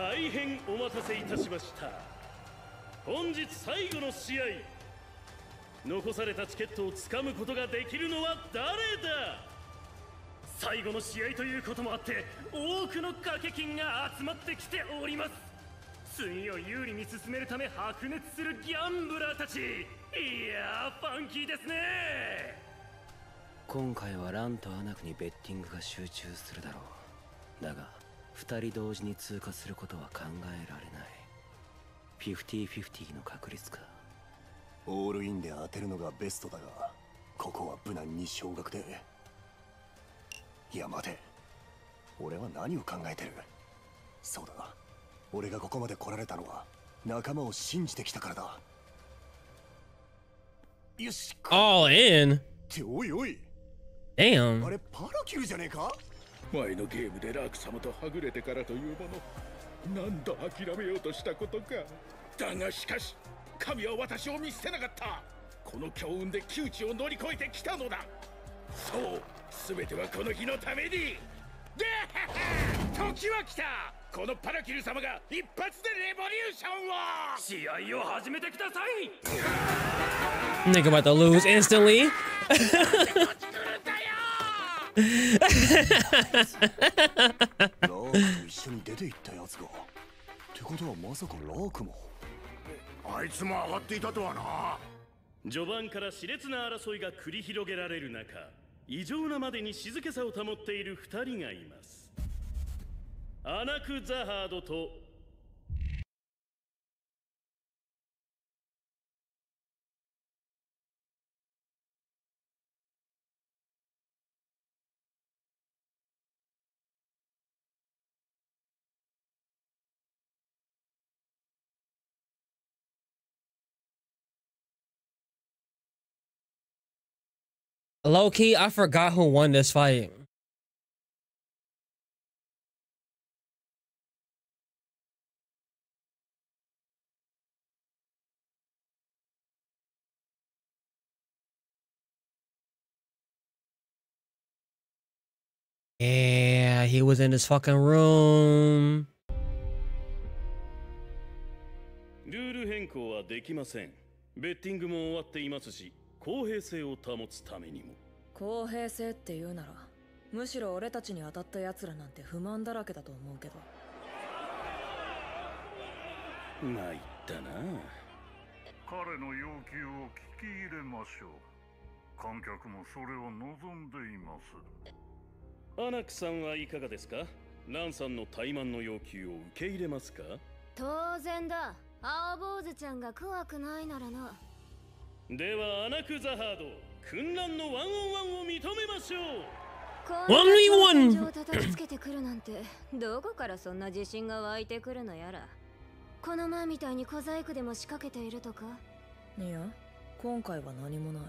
大変お待たせいたしました。本日最後の試合。残されたチケットをつかむことができるのは誰だ。最後の試合ということもあって多くの掛け金が集まってきております。次を有利に進めるため白熱するギャンブラーたち。いやーファンキーですね。今回はランとアナクにベッティングが集中するだろう。だが2人同時に通過することは考えられない。50-50の確率か。オールインで当てるのがベストだがここは無難に少額で。いや待て。俺は何を考えてる？そうだ。俺がここまで来られたのは仲間を信じてきたからだ。よし All in? っておいおい。Damn. あれパラキューじゃねえか？前のゲームでラーク様とはぐれてからというもの。何度諦めようとしたことか。だがしかし神は私を見捨てなかった。この強運で窮地を乗り越えてきたのだ。そう全てはこの日のために。で時は来た。このパラキル様が一発でレボリューションを。試合を始めてください Nigga about to lose instantly? ラークと一緒に出て行ったやつが。ってことはまさかラークも。あいつも上がっていたとはな。序盤から熾烈な争いが繰り広げられる中異常なまでに静けさを保っている二人がいます。アナク・ザハードと Low key, I forgot who won this fight. Yeah, he was in his fucking room. ルール変更はできませんベッティングも終わっていますし 公平性を保つためにも。公平性って言うならむしろ俺たちに当たった奴らなんて不満だらけだと思うけど。参ったな。彼の要求を聞き入れましょう。観客もそれを望んでいます。アナクさんはいかがですか？ランさんの怠慢の要求を受け入れますか？当然だ。青坊主ちゃんが怖くないならなではアナク・ザハード訓練のワンオンワンを認めましょう。こんな Only one 挑戦状を叩きつけてくるなんてどこからそんな自信が湧いてくるのやら。この前みたいに小細工でも仕掛けているとか？いや今回は何もない。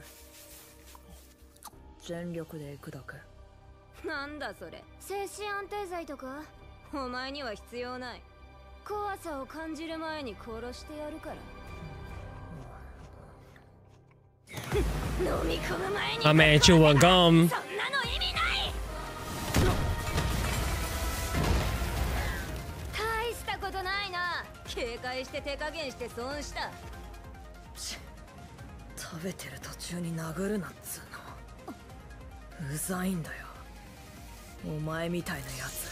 全力で行く。だけなんだそれ。精神安定剤とか？お前には必要ない。怖さを感じる前に殺してやるから飲み込む前に。My man chewing gum. そんなの意味ない。大したことないな。警戒して手加減して損した。食べてる途中に殴るなっつうの。うざいんだよ。お前みたいなやつ。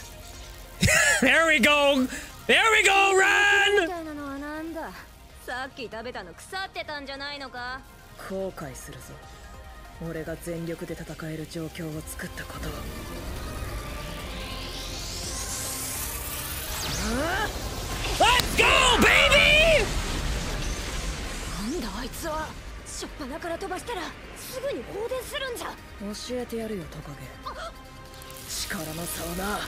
There we go. There we go. み Run. たいなのはなんだ。さっき食べたの腐ってたんじゃないのか？後悔するぞ。俺が全力で戦える状況を作ったことを。Let's go, baby. なんだあいつはしょっぱなから飛ばしたらすぐに放電するんじゃ。教えてやるよトカゲ。力の差をな。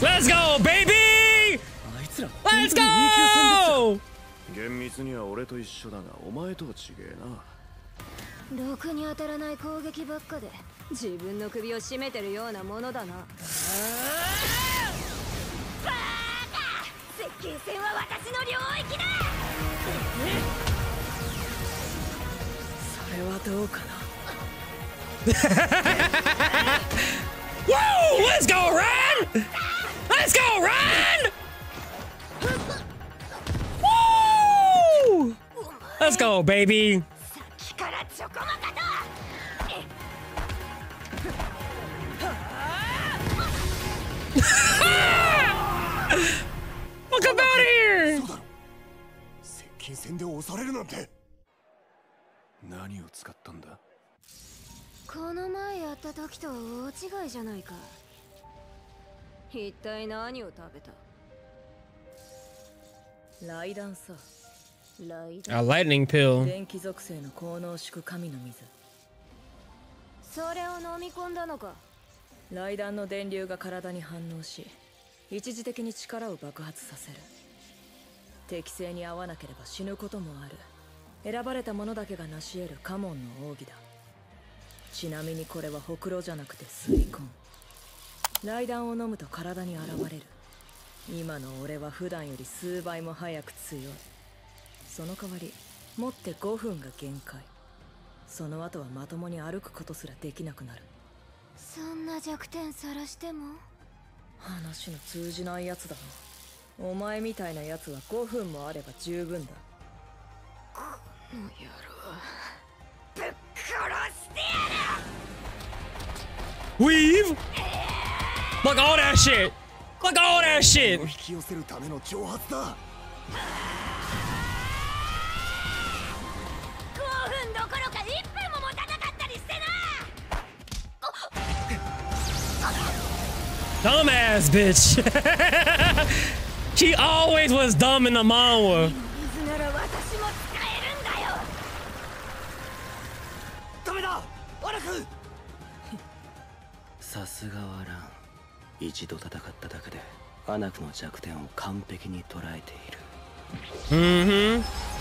Let's go, baby. あいつら Let's 本 go. 厳密には俺と一緒だがお前とは違えなろくに当たらない攻撃ばっかで自分の首を絞めてるようなものだなバーカ接近戦は私の領域だそれはどうかな？Woo! Let's go, Ryan. Let's go, run! Let's go, baby! 戦で押されるなんて何を使ったんだこの前やった時と大違いじゃないか一体何を食べたライダンさ A lightning pill. 電気属性の高濃縮神の水。それを飲み込んだのか。雷弾の電流が体に反応し一時的に力を爆発させる。適正に合わなければ死ぬこともある。選ばれた者だけが成し得るカモンの奥義だ。ちなみにこれはほくろじゃなくて水根雷弾を飲むと体に現れる。今の俺は普段より数倍も早く強いその代わり持って5分が限界。その後はまともに歩くことすらできなくなる。そんな弱点さらしても？話の通じないやつだな。お前みたいなやつは5分もあれば十分だ。この野郎。ぶっ殺してや Weave! Look all that shit! Look all that! 引き寄せるための挑発だ Dumbass bitch! she always was dumb in the manhwa. 水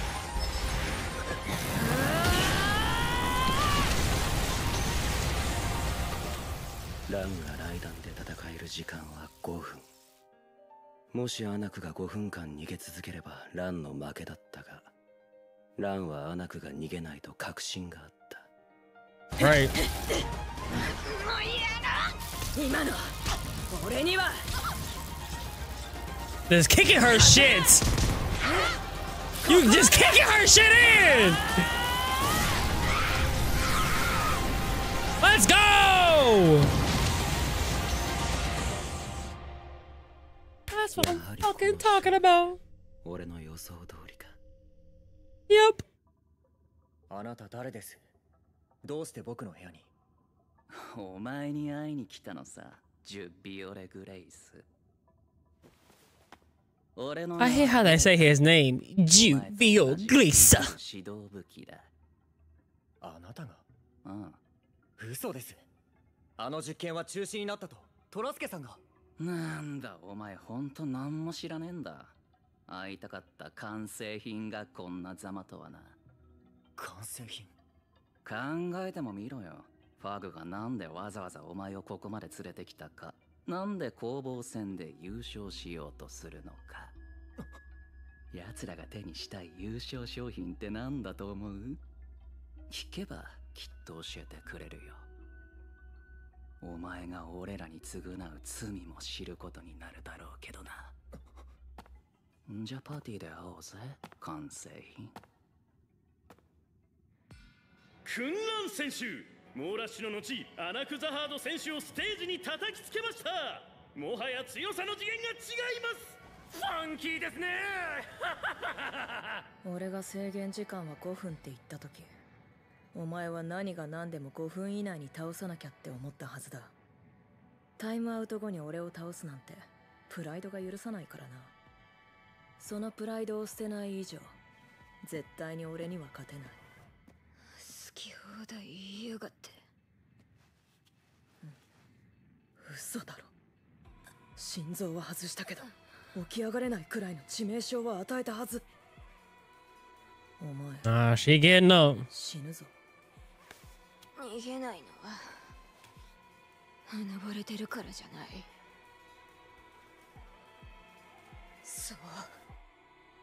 Mm-hmm. ランが雷弾で戦える時間は5分もしアナクが5分間逃げ続ければランの負けだったがランはアナクが逃げないと確信があった Right. 今の俺には Just kicking her shit! You just kicking her shit in! Let's go! That's what I'm fucking talking about. 俺の予想通りか Yep. あなた誰です？どうして僕の部屋に？お前に会いに来たのさ、ジュビオレ・グレイス。俺の I hear how they say his name. Juvio Glisa. 指導武器だ。あなたが？うん。嘘ですあの実験は中止になったとトラスケさんがなんだ、お前ほんと何も知らねえんだ。会いたかった完成品がこんなざまとはな。完成品？考えてもみろよ。ファグがなんでわざわざお前をここまで連れてきたか。なんで攻防戦で優勝しようとするのか。奴らが手にしたい優勝商品って何だと思う？聞けばきっと教えてくれるよ。お前が俺らに償う罪も知ることになるだろうけどな。んじゃパーティーで会おうぜ、完成品。訓乱選手猛ラッシュの後アナクザハード選手をステージに叩きつけましたもはや強さの次元が違いますファンキーですね 俺が制限時間は5分って言った時お前は何が何でも5分以内に倒さなきゃって思ったはずだ。タイムアウト後に俺を倒すなんてプライドが許さないからな。そのプライドを捨てない以上絶対に俺には勝てない。好き放題言いやがって。嘘だろ。心臓は外したけど起き上がれないくらいの致命傷は与えたはず。お前。Ah, she getting up. 死ぬぞ逃げないのはうれてるからじゃないそう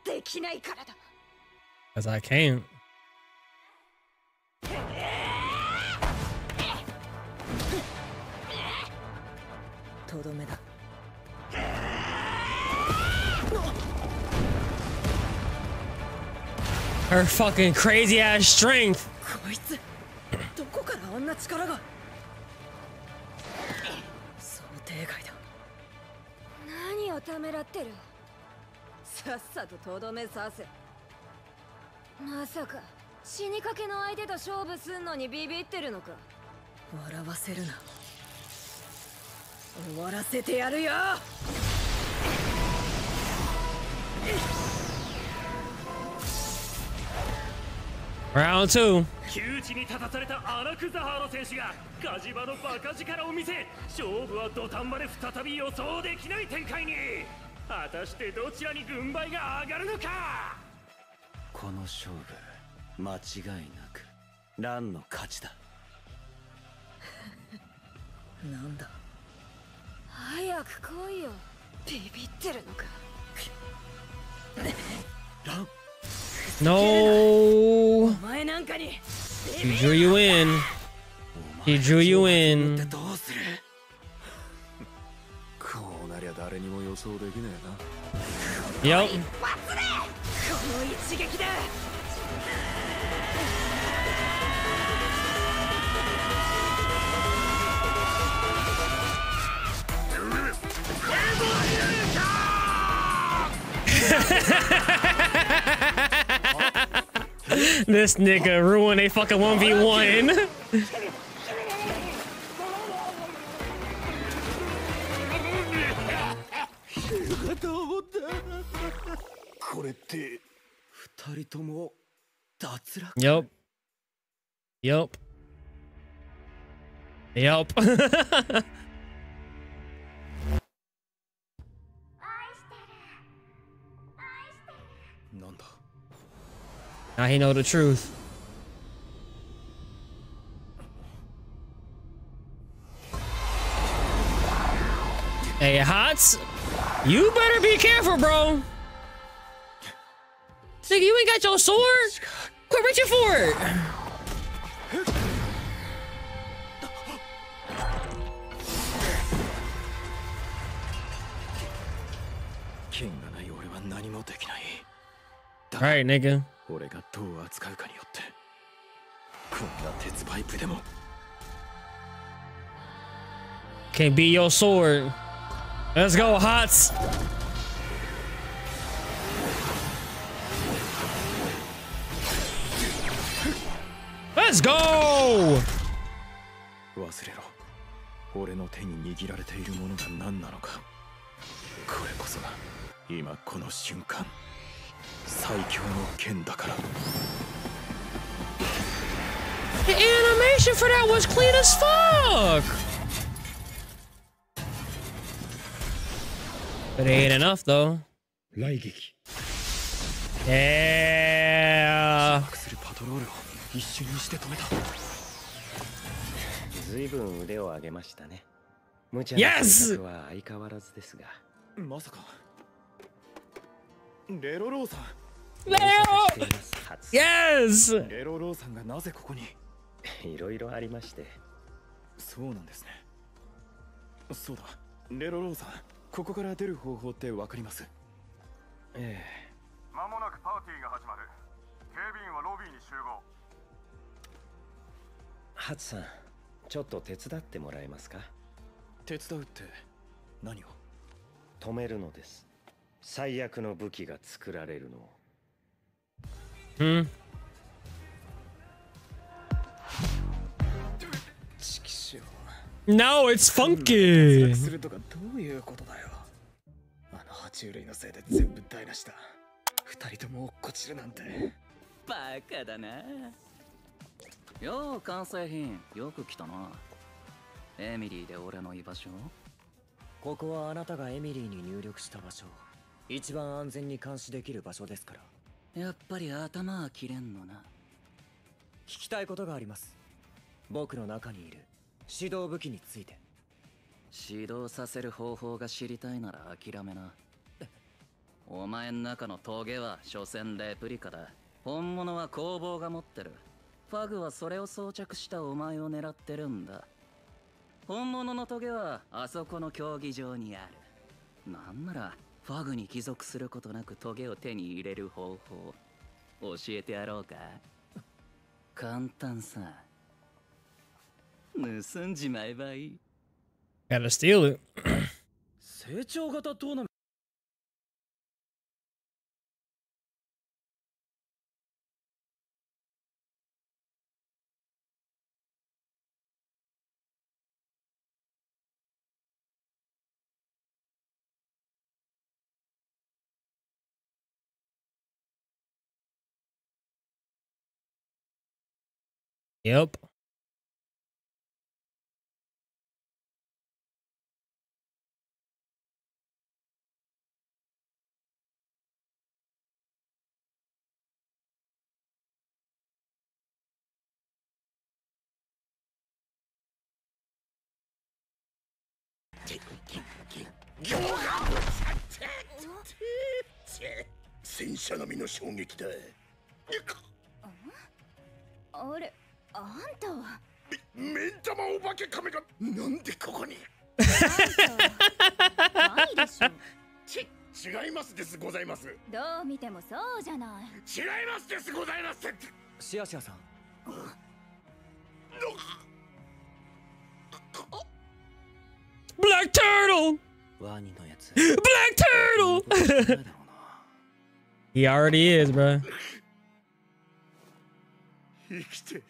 できないからだ Cause I can't. Her fucking crazy ass strength. 力が。想定外だ。何をためらってる？さっさととどめさせ。まさか死にかけの相手と勝負すんのにビビってるのか。笑わせるな。終わらせてやるよ Round two. 窮地に立たされたアラクザハーロ選手がガジバのバカ力を見せ勝負は土壇場で再び予想できない展開に。果たしてどちらに軍配が上がるのか？この勝負間違いなくランの勝ちだ。なんだ？早く来いよ。ビビってるのか。No. お前なんかに He drew you in. He drew you in. どうするこうなりゃ誰にも予想できねえな Yep. この一撃で This nigga ruined a fucking 1v1. これっ Now he know the truth. Hey, Hots, you better be careful, bro. Think you ain't got your sword? Quit reaching for it. All right, nigga. 俺がどう扱うかによってこんな鉄パイプでも Can't be your sword. Let's go, Hots. Let's go! 忘れろ俺の手に握られているものが何なのかこれこそが今この瞬間最強の剣だから The animation for that was clean as fuck. But it ain't enough though. 来撃 Yeah. するパトロールを一瞬にして止めたずいぶん腕を上げましたね無茶 Yes！なは相変わらずですがまさかレロローさん。います初 Yes! レロローさんがなぜここに？いろいろありまして。そうなんですね。そうだ。レロローさんここから出る方法ってわかります？え間もなくパーティーが始まる。警備員はロビーに集合。ハツさんちょっと手伝ってもらえますか？手伝うって何を？止めるのです最悪の武器が作られるの。を Hmm. チキショ No, it's 脱 funky. 落するとかどういうことだよ。あの爬虫類のせいで全部台無しだ。二人とも落っこちるなんて。バカだな。よう完成品よく来たな。エミリーで俺の居場所ここはあなたがエミリーに入力した場所一番安全に監視できる場所ですから。やっぱり頭は切れんのな。聞きたいことがあります。僕の中にいる。指導武器について。指導させる方法が知りたいなら諦めな。お前ん中のトゲは所詮レプリカだ。本物は工房が持ってる。ファグはそれを装着したお前を狙ってるんだ。本物のトゲはあそこの競技場にある。なんならファグに帰属することなくトゲを手に入れる方法。教えてやろうか。簡単さ。盗んじまえばいい。Gotta steal it. 成長型トーナメン Yep. 戦車並みの衝撃だあれあんたは。目ん玉お化け亀がなんでここに？ないでしょ。ち違いますですございます。違いどう見てもそうじゃない。ますですございますシアシアさん。Black Turtle! ワニのやつ。Black Turtle! he already is, bro. 生きて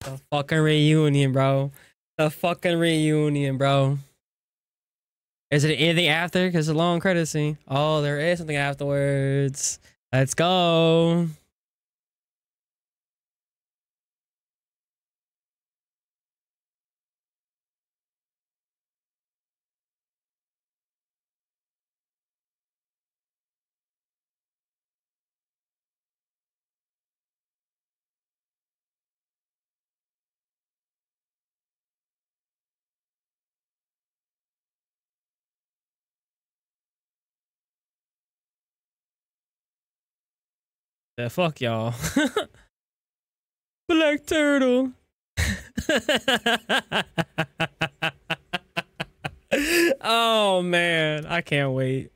The fucking reunion, bro. The fucking reunion, bro. Is it anything after? Because it's a long credit scene. Oh, there is something afterwards. Let's go. Yeah, fuck y'all. Black turtle. oh man, I can't wait.